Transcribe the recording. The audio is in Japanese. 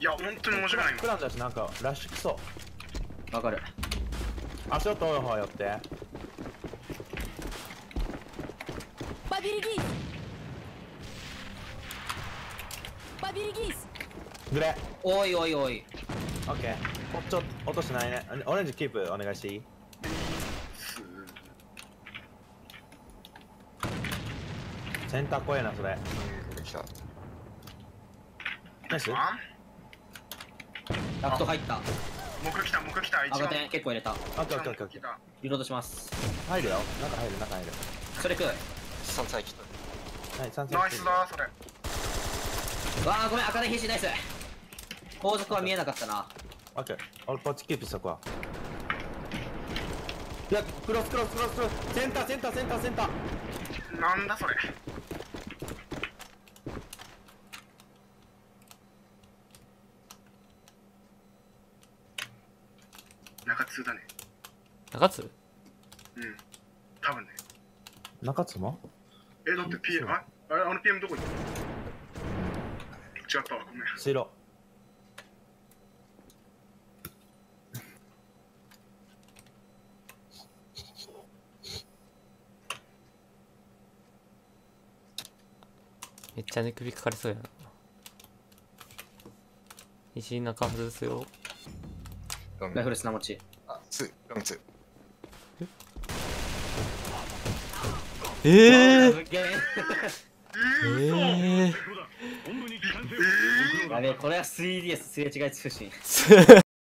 いや、本当に面白くない。プランだし、なんか、ラッシュきそう。わかる。足音の方寄って。バビリギースバビリギースグレおいおいおい。オッケー。こっち落としてないね。オレンジキープお願いしていい？センター怖えな、それ。ナイス。あラクト入った。木来た木来た一赤番点結構入れた。オッケーオッケーオッケーリロードします。入るよ。中入る中入る。それ食う。3歳来たはいナイスだそれ。わあごめん赤点必死ナイス。後続は見えなかったな。オッケー。俺こっちキープしとくわ。いやクロスクロスクロスクロス。センターセンターセンターセンター。なんだそれ中通だね。中津？うん。多分ね。中津もえだって PM ああれあの PM どこに違ったわごめん。白めっちゃ寝首かかりそうやな。石中外すよライフル砂持ち。あツーロンツえー、すげええー、やべえこれは 3DS すれ違い通信す